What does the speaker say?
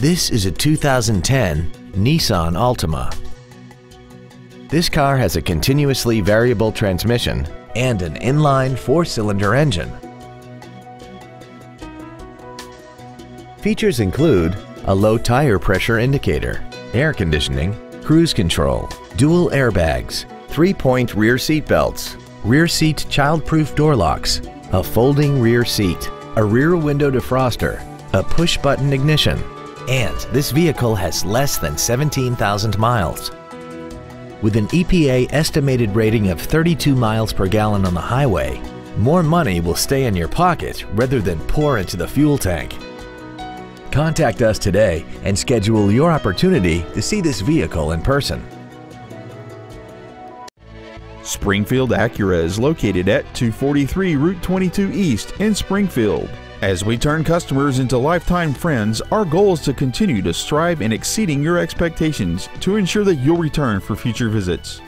This is a 2010 Nissan Altima. This car has a continuously variable transmission and an inline four-cylinder engine. Features include a low tire pressure indicator, air conditioning, cruise control, dual airbags, three-point rear seat belts, rear seat child-proof door locks, a folding rear seat, a rear window defroster, a push-button ignition, and this vehicle has less than 17,000 miles. With an EPA estimated rating of 32 miles per gallon on the highway, more money will stay in your pocket rather than pour into the fuel tank. Contact us today and schedule your opportunity to see this vehicle in person. Springfield Acura is located at 243 Route 22 East in Springfield. As we turn customers into lifetime friends, our goal is to continue to strive in exceeding your expectations to ensure that you'll return for future visits.